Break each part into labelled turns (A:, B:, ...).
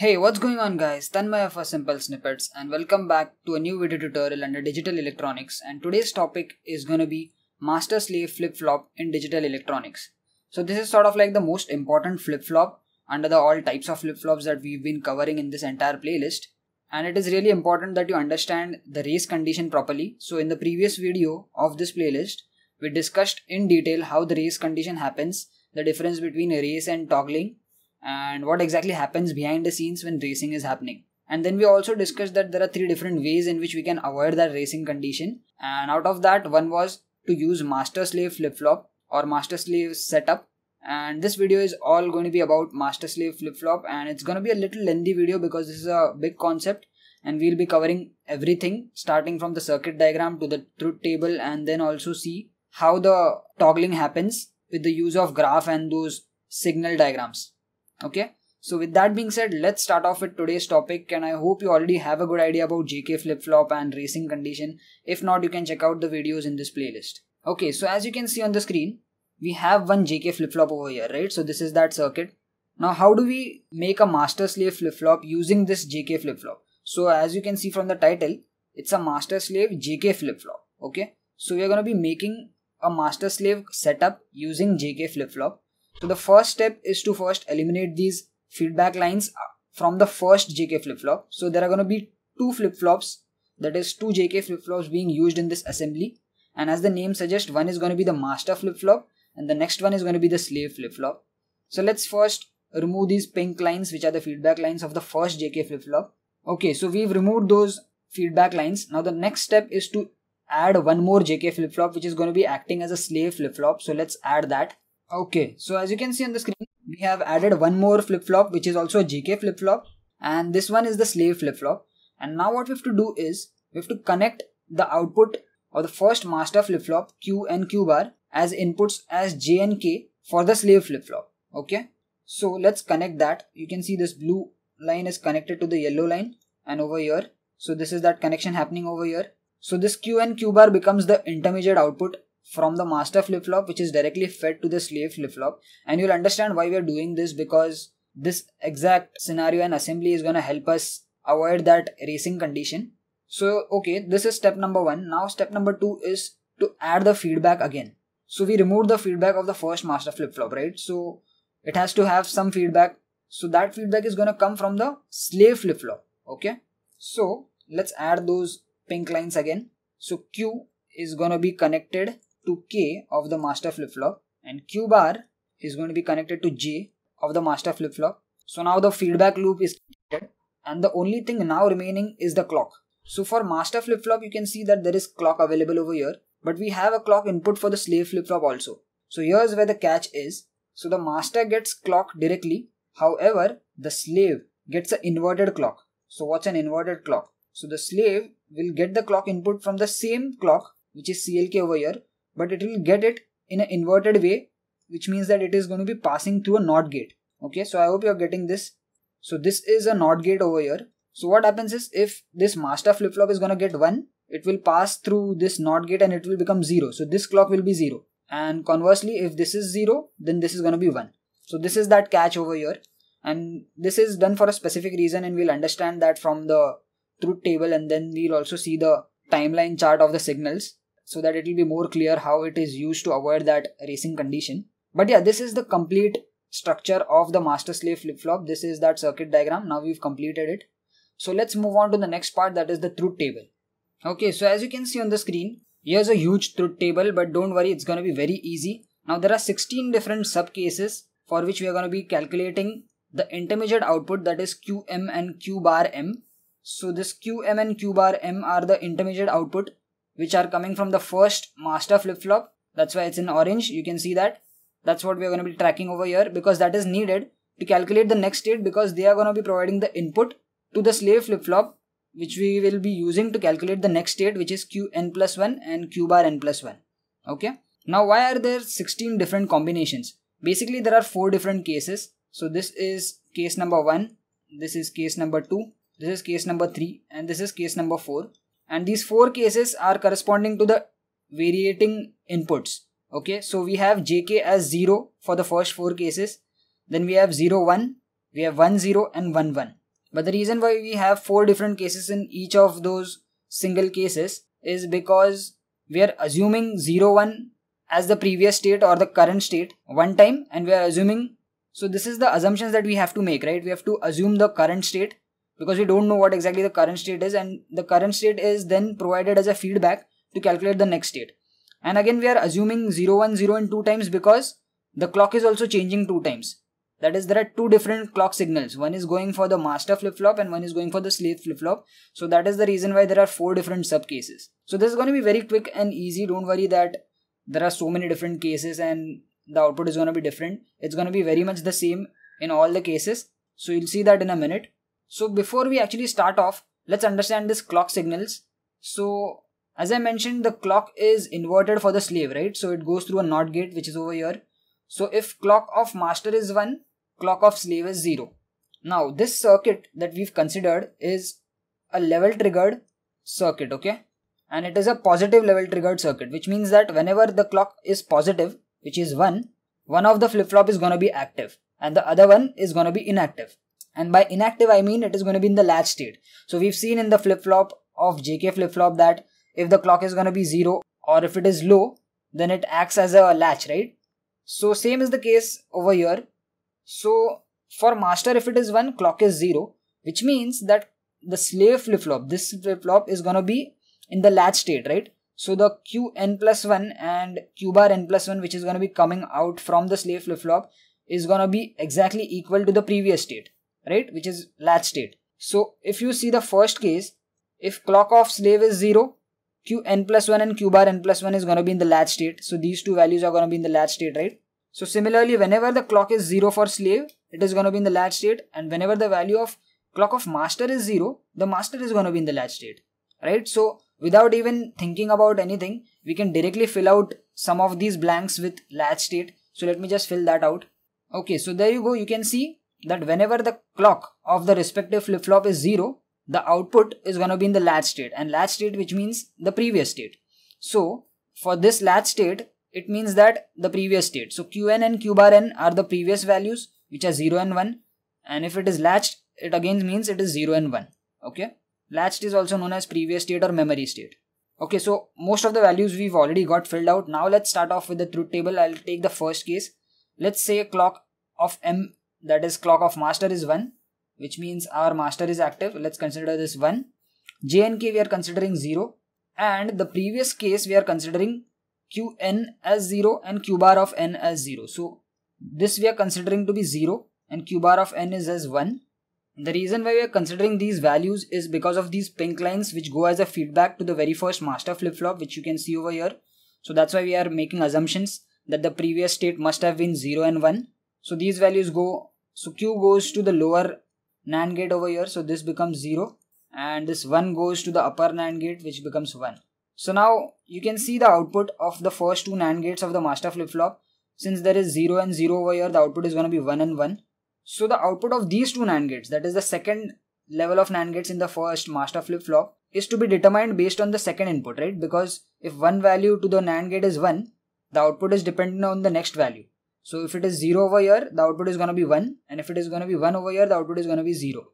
A: Hey, what's going on guys? Tanmaya for Simple Snippets and welcome back to a new video tutorial under digital electronics and today's topic is going to be master slave flip-flop in digital electronics. So this is sort of like the most important flip-flop under the all types of flip-flops that we've been covering in this entire playlist and it is really important that you understand the race condition properly. So in the previous video of this playlist, we discussed in detail how the race condition happens, the difference between race and toggling and what exactly happens behind the scenes when racing is happening. And then we also discussed that there are three different ways in which we can avoid that racing condition. And out of that, one was to use master slave flip flop or master slave setup. And this video is all going to be about master slave flip flop, and it's going to be a little lengthy video because this is a big concept. And we'll be covering everything starting from the circuit diagram to the truth table, and then also see how the toggling happens with the use of graph and those signal diagrams okay? So with that being said let's start off with today's topic and i hope you already have a good idea about jk flip-flop and racing condition. If not you can check out the videos in this playlist. Okay so as you can see on the screen we have one jk flip-flop over here right? So this is that circuit. Now how do we make a master slave flip-flop using this jk flip-flop? So as you can see from the title it's a master slave jk flip-flop okay? So we are going to be making a master slave setup using jk flip-flop so the first step is to first eliminate these feedback lines uh, from the first JK flip-flop. So there are going to be two flip-flops that is two JK flip-flops being used in this assembly and as the name suggests one is going to be the master flip-flop and the next one is going to be the slave flip-flop. So let's first remove these pink lines which are the feedback lines of the first JK flip-flop. Okay so we've removed those feedback lines. Now the next step is to add one more JK flip-flop which is going to be acting as a slave flip-flop. So let's add that. Okay, so as you can see on the screen, we have added one more flip-flop which is also a JK flip-flop and this one is the slave flip-flop. And now what we have to do is, we have to connect the output of the first master flip-flop Q and Q bar as inputs as J and K for the slave flip-flop. Okay, so let's connect that. You can see this blue line is connected to the yellow line and over here. So this is that connection happening over here. So this Q and Q bar becomes the intermediate output from the master flip-flop which is directly fed to the slave flip-flop. And you'll understand why we're doing this because this exact scenario and assembly is going to help us avoid that racing condition. So okay this is step number one. Now step number two is to add the feedback again. So we removed the feedback of the first master flip-flop right? So it has to have some feedback. So that feedback is going to come from the slave flip-flop okay? So let's add those pink lines again. So q is going to be connected to K of the master flip-flop and Q bar is going to be connected to J of the master flip-flop. So now the feedback loop is connected and the only thing now remaining is the clock. So for master flip-flop you can see that there is clock available over here but we have a clock input for the slave flip-flop also. So here's where the catch is. So the master gets clock directly however the slave gets an inverted clock. So what's an inverted clock? So the slave will get the clock input from the same clock which is CLK over here but it will get it in an inverted way which means that it is going to be passing through a NOT gate. Okay so I hope you are getting this. So this is a NOT gate over here. So what happens is if this master flip-flop is going to get 1 it will pass through this NOT gate and it will become 0 so this clock will be 0 and conversely if this is 0 then this is going to be 1 so this is that catch over here. And this is done for a specific reason and we'll understand that from the truth table and then we'll also see the timeline chart of the signals so that it will be more clear how it is used to avoid that racing condition. But yeah, this is the complete structure of the master slave flip flop. This is that circuit diagram. Now we've completed it. So let's move on to the next part that is the truth table. Okay, so as you can see on the screen, here's a huge truth table, but don't worry, it's going to be very easy. Now there are 16 different sub cases for which we are going to be calculating the intermediate output that is QM and Q bar M. So this QM and Q bar M are the intermediate output which are coming from the first master flip-flop. That's why it's in orange. You can see that. That's what we're going to be tracking over here because that is needed to calculate the next state because they are going to be providing the input to the slave flip-flop which we will be using to calculate the next state which is qn plus 1 and q bar n plus 1. Okay. Now why are there 16 different combinations? Basically there are 4 different cases. So this is case number 1, this is case number 2, this is case number 3 and this is case number 4 and these four cases are corresponding to the variating inputs. Okay so we have jk as 0 for the first four cases. Then we have 0 1 we have 1 0 and 1 1 But the reason why we have four different cases in each of those single cases is because we are assuming 0 1 as the previous state or the current state one time and we are assuming so this is the assumptions that we have to make right? We have to assume the current state because we don't know what exactly the current state is and the current state is then provided as a feedback to calculate the next state. And again we are assuming 0 1 0 and 2 times because the clock is also changing two times. That is there are two different clock signals. One is going for the master flip-flop and one is going for the slave flip-flop. So that is the reason why there are four different sub cases so this is going to be very quick and easy. Don't worry that there are so many different cases and the output is going to be different. It's going to be very much the same in all the cases. So you'll see that in a minute so before we actually start off let's understand this clock signals. So as i mentioned the clock is inverted for the slave right? So it goes through a not gate which is over here. So if clock of master is 1 clock of slave is 0. Now this circuit that we've considered is a level triggered circuit okay? And it is a positive level triggered circuit which means that whenever the clock is positive which is 1 one of the flip flop is going to be active and the other one is going to be inactive and by inactive I mean it is going to be in the latch state. So we've seen in the flip flop of JK flip flop that if the clock is going to be 0 or if it is low then it acts as a latch right? So same is the case over here. So for master, if it is 1, clock is 0, which means that the slave flip-flop, this flip-flop is gonna be in the latch state, right? So the Qn plus 1 and Q bar n plus 1 which is gonna be coming out from the slave flip-flop is gonna be exactly equal to the previous state, right? Which is latch state. So if you see the first case, if clock of slave is 0, Qn plus 1 and Q bar n plus 1 is gonna be in the latch state. So these two values are gonna be in the latch state, right? So similarly, whenever the clock is 0 for slave, it is going to be in the latch state and whenever the value of clock of master is 0, the master is going to be in the latch state. Right? So without even thinking about anything, we can directly fill out some of these blanks with latch state. So let me just fill that out. Okay, so there you go. You can see that whenever the clock of the respective flip-flop is 0, the output is going to be in the latch state and latch state which means the previous state. So for this latch state, it means that the previous state. So qn and q bar n are the previous values which are 0 and 1 and if it is latched it again means it is 0 and 1 okay? Latched is also known as previous state or memory state. Okay so most of the values we've already got filled out. Now let's start off with the truth table. I'll take the first case. Let's say a clock of m that is clock of master is 1 which means our master is active let's consider this 1 j and k we are considering 0 and the previous case we are considering qn as 0 and q bar of n as 0. So this we are considering to be 0 and q bar of n is as 1. The reason why we are considering these values is because of these pink lines which go as a feedback to the very first master flip-flop which you can see over here. So that's why we are making assumptions that the previous state must have been 0 and 1. So these values go, so q goes to the lower NAND gate over here so this becomes 0 and this 1 goes to the upper NAND gate which becomes 1. So now you can see the output of the first two NAND gates of the master flip-flop. Since there is 0 and 0 over here, the output is going to be 1 and 1. So the output of these two NAND gates, that is the second level of NAND gates in the first master flip-flop, is to be determined based on the second input, right? Because if one value to the NAND gate is 1, the output is dependent on the next value. So if it is 0 over here, the output is going to be 1. And if it is going to be 1 over here, the output is going to be 0.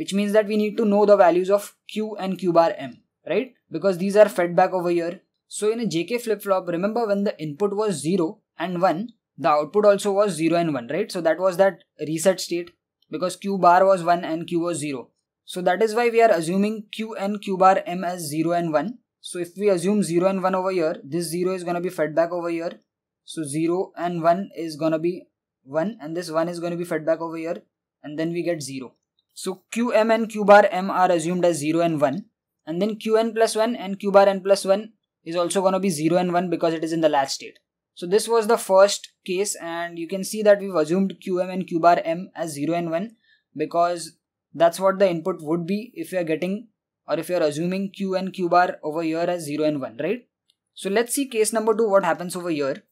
A: Which means that we need to know the values of Q and Q bar M right? Because these are fed back over here. So in a JK flip-flop, remember when the input was 0 and 1, the output also was 0 and 1, right? So that was that reset state because Q bar was 1 and Q was 0. So that is why we are assuming Q and Q bar M as 0 and 1. So if we assume 0 and 1 over here, this 0 is going to be fed back over here. So 0 and 1 is to be 1 and this 1 is going to be fed back over here and then we get 0. So QM and Q bar M are assumed as 0 and 1 and then qn plus 1 and q bar n plus 1 is also to be 0 and 1 because it is in the latch state. So this was the first case and you can see that we've assumed qm and q bar m as 0 and 1 because that's what the input would be if you are getting or if you are assuming q and q bar over here as 0 and 1 right. So let's see case number 2 what happens over here.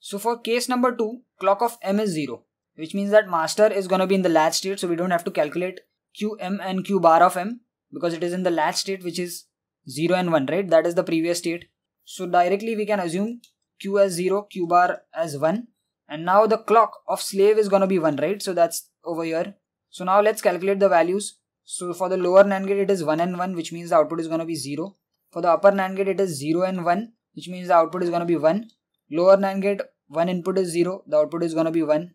A: So for case number 2 clock of m is 0 which means that master is going to be in the latch state so we don't have to calculate qm and q bar of m because it is in the latch state which is 0 and 1 right? That is the previous state. So directly we can assume q as 0 q bar as 1 and now the clock of slave is going to be 1 right? So that's over here. So now let's calculate the values. So for the lower NAND gate it is 1 and 1 which means the output is going to be 0. For the upper NAND gate it is 0 and 1 which means the output is going to be 1. Lower NAND gate one input is 0 the output is going to be 1.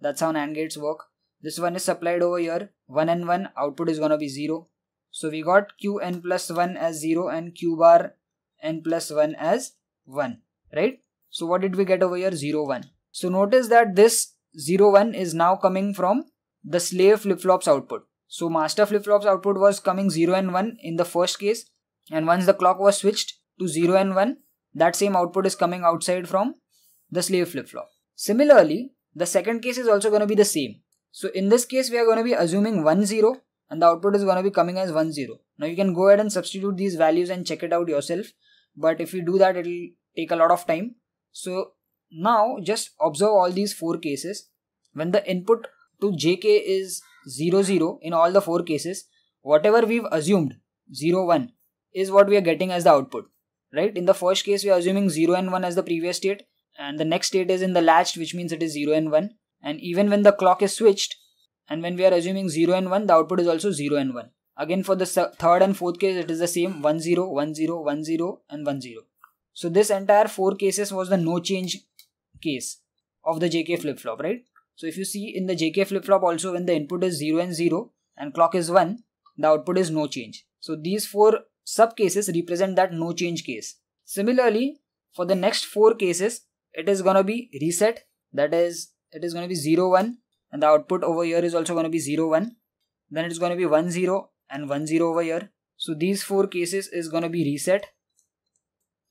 A: That's how NAND gates work. This one is supplied over here 1 and 1 output is going to be 0. So we got qn plus 1 as 0 and q bar n plus 1 as 1 right. So what did we get over here 0 1. So notice that this 0 1 is now coming from the slave flip-flops output. So master flip-flops output was coming 0 and 1 in the first case and once the clock was switched to 0 and 1 that same output is coming outside from the slave flip-flop. Similarly the second case is also going to be the same. So in this case we are going to be assuming 1 0 and the output is going to be coming as 1 0. Now you can go ahead and substitute these values and check it out yourself but if you do that it will take a lot of time. So now just observe all these four cases. When the input to JK is 0 0 in all the four cases, whatever we've assumed 0 1 is what we are getting as the output. Right? In the first case, we are assuming 0 and 1 as the previous state, and the next state is in the latched, which means it is 0 and 1. And even when the clock is switched, and when we are assuming 0 and 1, the output is also 0 and 1. Again, for the third and fourth case, it is the same 1 0, 1 0, 1 0, and 1 0. So, this entire four cases was the no change case of the JK flip flop, right? So if you see in the JK flip flop also when the input is 0 and 0 and clock is 1, the output is no change. So these four sub cases represent that no change case. Similarly, for the next four cases, it is going to be reset. That is, it is going to be 0 1 and the output over here is also going to be 0 1. Then it is going to be 1 0 and 1 0 over here. So these four cases is going to be reset.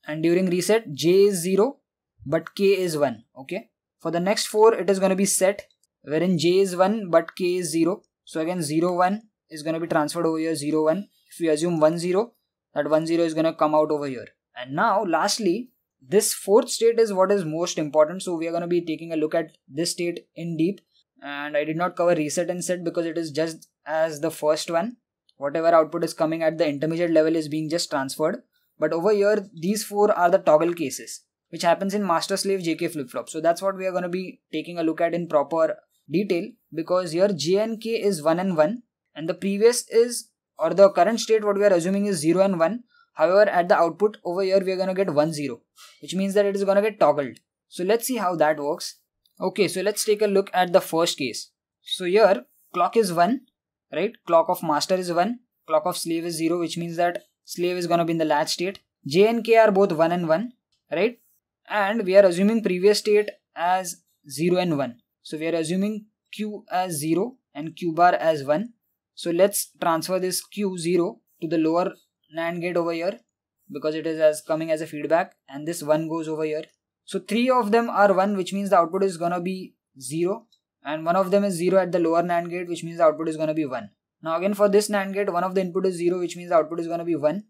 A: And during reset, J is 0 but k is 1 okay for the next 4 it is going to be set wherein j is 1 but k is 0 so again 0 1 is going to be transferred over here 0 1 if we assume 1 0 that 1 0 is going to come out over here. And now lastly this fourth state is what is most important. So we are going to be taking a look at this state in deep. And i did not cover reset and set because it is just as the first one. Whatever output is coming at the intermediate level is being just transferred. But over here these four are the toggle cases which happens in master slave JK flip flop. So that's what we are going to be taking a look at in proper detail because here J and K is 1 and 1 and the previous is or the current state what we are assuming is 0 and 1. However, at the output over here we are going to get 1 0 which means that it is going to get toggled. So let's see how that works. Okay, so let's take a look at the first case. So here clock is 1, right? Clock of master is 1, clock of slave is 0 which means that slave is going to be in the latch state. J and K are both 1 and 1, right? and we are assuming previous state as 0 and 1 so we are assuming q as 0 and q bar as 1 so let's transfer this q0 to the lower NAND gate over here because it is as coming as a feedback and this 1 goes over here so three of them are 1 which means the output is gonna be 0 and one of them is 0 at the lower NAND gate which means the output is gonna be 1 now again for this NAND gate one of the input is 0 which means the output is gonna be 1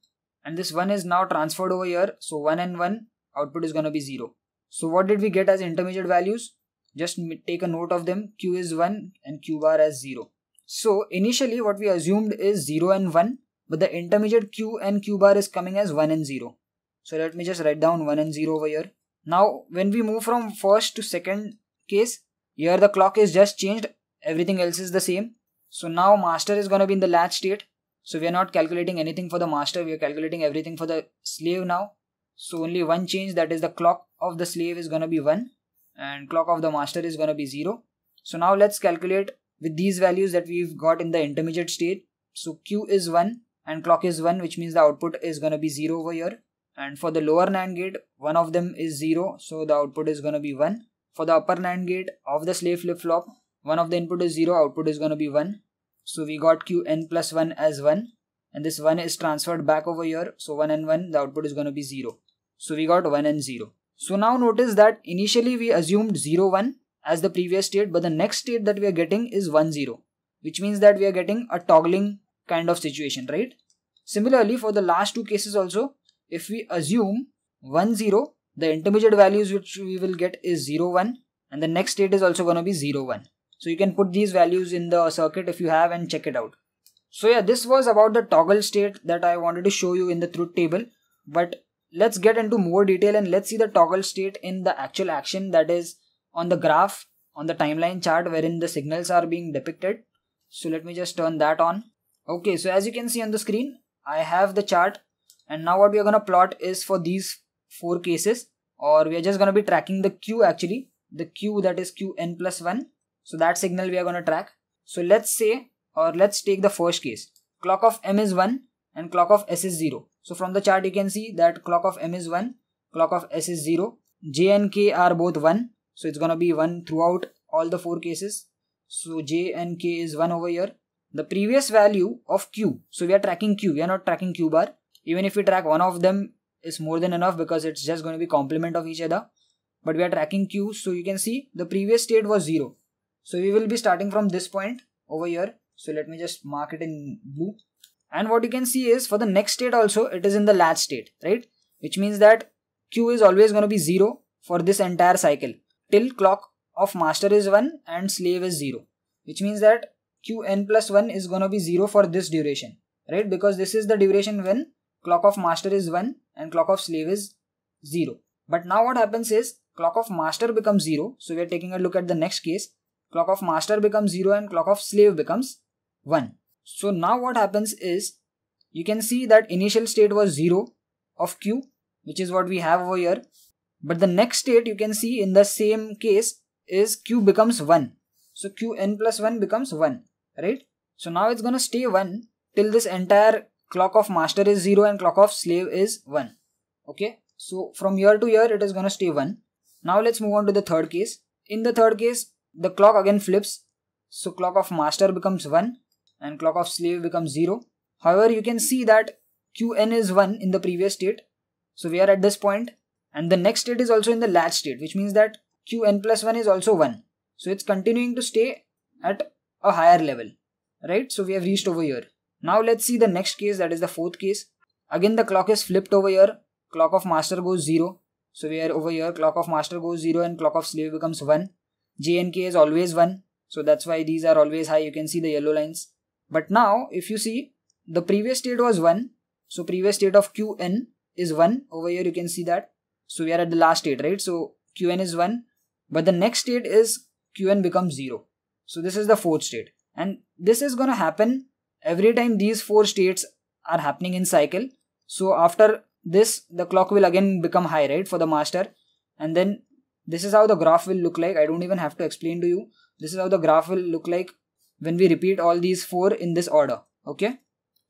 A: and this 1 is now transferred over here so 1 and 1 output is going to be 0. So what did we get as intermediate values? Just take a note of them. Q is 1 and Q bar as 0. So initially what we assumed is 0 and 1 but the intermediate Q and Q bar is coming as 1 and 0. So let me just write down 1 and 0 over here. Now when we move from first to second case, here the clock is just changed, everything else is the same. So now master is going to be in the latch state. So we are not calculating anything for the master, we are calculating everything for the slave now. So only one change that is the clock of the slave is going to be 1 and clock of the master is going to be 0. So now let's calculate with these values that we've got in the intermediate state. So Q is 1 and clock is 1 which means the output is going to be 0 over here. And for the lower NAND gate, one of them is 0 so the output is going to be 1. For the upper NAND gate of the slave flip flop, one of the input is 0, output is going to be 1. So we got Qn plus 1 as 1 and this 1 is transferred back over here. So 1 and 1 the output is going to be 0. So we got 1 and 0. So now notice that initially we assumed 0 1 as the previous state but the next state that we are getting is 1 0 which means that we are getting a toggling kind of situation right. Similarly for the last two cases also if we assume 1 0 the intermediate values which we will get is 0 1 and the next state is also going to be 0 1. So you can put these values in the circuit if you have and check it out. So yeah this was about the toggle state that I wanted to show you in the truth table but let's get into more detail and let's see the toggle state in the actual action that is on the graph on the timeline chart wherein the signals are being depicted so let me just turn that on Okay, so as you can see on the screen, I have the chart and now what we are going to plot is for these four cases or we are just going to be tracking the q actually, the q that is qn plus 1. So that signal we are going to track. So let's say or let's take the first case. Clock of m is 1 and clock of s is 0. So from the chart you can see that clock of m is 1, clock of s is 0. j and k are both 1. So it's going to be 1 throughout all the four cases. So j and k is 1 over here. The previous value of q. So we are tracking q. We are not tracking q bar. Even if we track one of them is more than enough because it's just going to be complement of each other. But we are tracking q. So you can see the previous state was 0. So we will be starting from this point over here. So let me just mark it in blue. And what you can see is for the next state also it is in the latch state, right? Which means that q is always going to be 0 for this entire cycle till clock of master is 1 and slave is 0 which means that qn plus 1 is going to be 0 for this duration right? Because this is the duration when clock of master is 1 and clock of slave is 0 but now what happens is clock of master becomes 0 so we are taking a look at the next case. Clock of master becomes 0 and clock of slave becomes 1 so now what happens is you can see that initial state was 0 of q which is what we have over here but the next state you can see in the same case is q becomes 1. So qn plus 1 becomes 1, right? So now it's gonna stay 1 till this entire clock of master is 0 and clock of slave is 1. Okay, so from year to year it is gonna stay 1. Now let's move on to the third case. In the third case, the clock again flips. So clock of master becomes 1 and clock of slave becomes 0. However, you can see that qn is 1 in the previous state. So we are at this point and the next state is also in the latch state which means that qn plus 1 is also 1 so it's continuing to stay at a higher level right? So we have reached over here. Now let's see the next case that is the fourth case. Again the clock is flipped over here. Clock of master goes 0 so we are over here. Clock of master goes 0 and clock of slave becomes 1 j and k is always 1 so that's why these are always high. You can see the yellow lines. But now if you see the previous state was 1 so previous state of qn is 1 over here you can see that so we are at the last state, right? So Qn is 1, but the next state is Qn becomes 0. So this is the fourth state. And this is going to happen every time these four states are happening in cycle. So after this, the clock will again become high, right? For the master. And then this is how the graph will look like. I don't even have to explain to you. This is how the graph will look like when we repeat all these four in this order. Okay.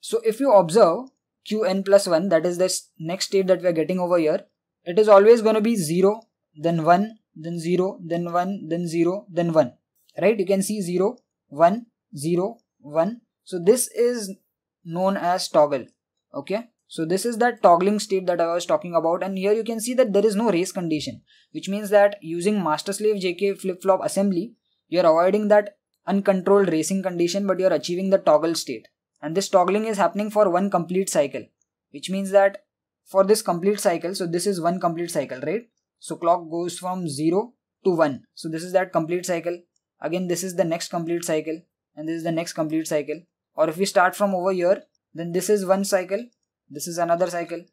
A: So if you observe Qn plus 1, that is this next state that we are getting over here it is always going to be 0 then 1 then 0 then 1 then 0 then 1 right? You can see 0 1 0 1 so this is known as toggle. Okay? So this is that toggling state that I was talking about. And here you can see that there is no race condition which means that using master slave JK flip-flop assembly you are avoiding that uncontrolled racing condition but you are achieving the toggle state. And this toggling is happening for one complete cycle which means that for this complete cycle so this is one complete cycle right? So clock goes from 0 to 1 so this is that complete cycle. Again this is the next complete cycle and this is the next complete cycle. Or if we start from over here then this is one cycle this is another cycle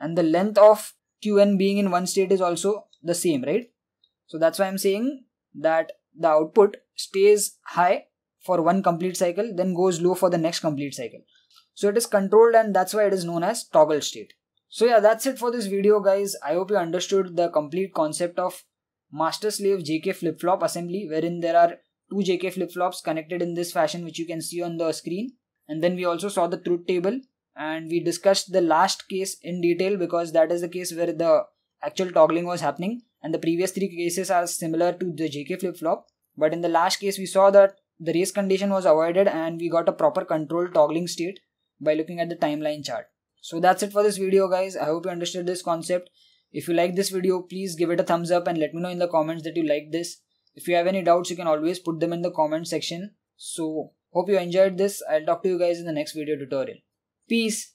A: and the length of qn being in one state is also the same right? So that's why i'm saying that the output stays high for one complete cycle then goes low for the next complete cycle. So it is controlled and that's why it is known as toggle state so yeah, that's it for this video guys. I hope you understood the complete concept of master slave JK flip-flop assembly wherein there are two JK flip-flops connected in this fashion which you can see on the screen. And then we also saw the truth table and we discussed the last case in detail because that is the case where the actual toggling was happening and the previous three cases are similar to the JK flip-flop. But in the last case we saw that the race condition was avoided and we got a proper controlled toggling state by looking at the timeline chart. So that's it for this video guys. I hope you understood this concept. If you like this video, please give it a thumbs up and let me know in the comments that you like this. If you have any doubts, you can always put them in the comment section. So hope you enjoyed this. I'll talk to you guys in the next video tutorial. Peace.